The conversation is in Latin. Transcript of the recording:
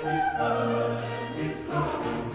Israel, Israel,